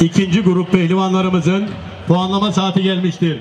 İkinci grup pehlivanlarımızın puanlama saati gelmiştir.